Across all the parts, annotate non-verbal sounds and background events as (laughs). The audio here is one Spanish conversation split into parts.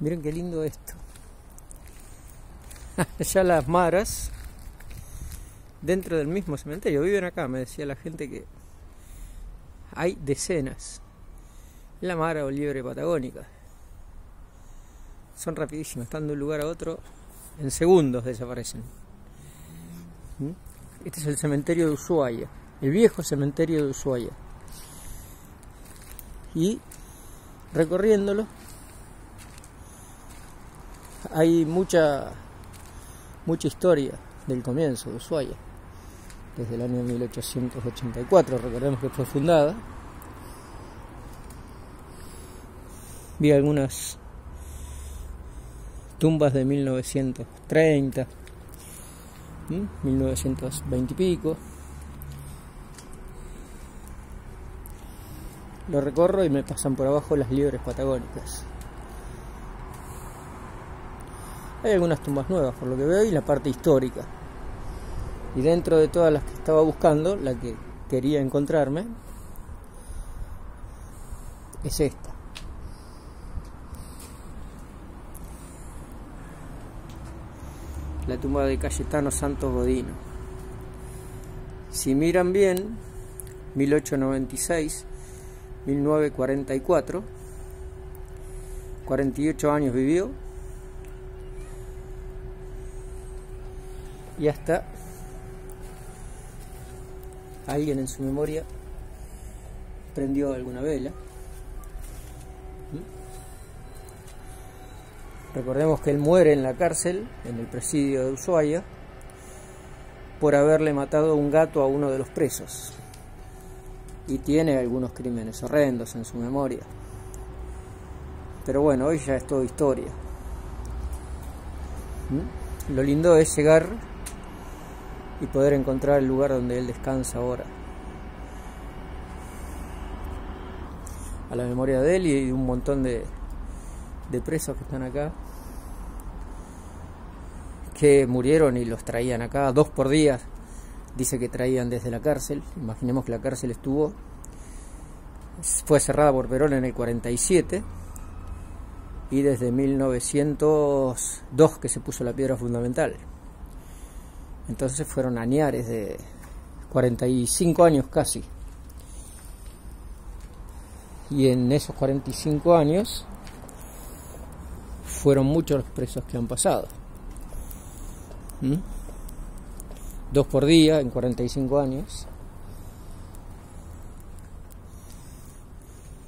Miren qué lindo esto. (laughs) ya las maras dentro del mismo cementerio viven acá, me decía la gente que hay decenas. La mara o liebre patagónica. Son rapidísimas, están de un lugar a otro, en segundos desaparecen. ¿Mm? Este es el cementerio de Ushuaia, el viejo cementerio de Ushuaia. Y recorriéndolo hay mucha mucha historia del comienzo de Ushuaia desde el año 1884 recordemos que fue fundada. Vi algunas tumbas de 1930 1920 y pico. Lo recorro y me pasan por abajo las liebres patagónicas. Hay algunas tumbas nuevas por lo que veo y la parte histórica. Y dentro de todas las que estaba buscando, la que quería encontrarme es esta. La tumba de Cayetano Santos Godino. Si miran bien, 1896 1944, 48 años vivió y hasta alguien en su memoria prendió alguna vela. Recordemos que él muere en la cárcel, en el presidio de Ushuaia, por haberle matado un gato a uno de los presos y tiene algunos crímenes horrendos en su memoria. Pero bueno, hoy ya es todo historia. ¿Mm? Lo lindo es llegar y poder encontrar el lugar donde él descansa ahora. A la memoria de él y de un montón de, de presos que están acá, que murieron y los traían acá dos por día dice que traían desde la cárcel. Imaginemos que la cárcel estuvo, fue cerrada por Perón en el 47 y desde 1902 que se puso la piedra fundamental. Entonces fueron añares de 45 años casi. Y en esos 45 años fueron muchos los presos que han pasado. ¿Mm? dos por día en 45 años.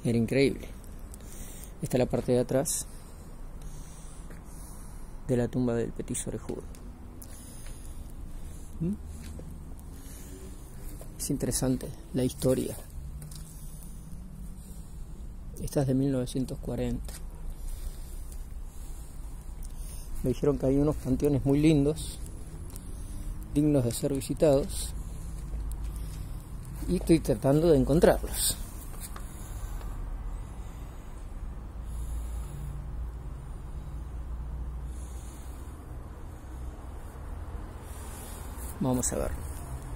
Era increíble. Esta es la parte de atrás de la tumba del Petit Orejudo. Es interesante la historia. Esta es de 1940. Me dijeron que hay unos panteones muy lindos dignos de ser visitados y estoy tratando de encontrarlos. Vamos a ver.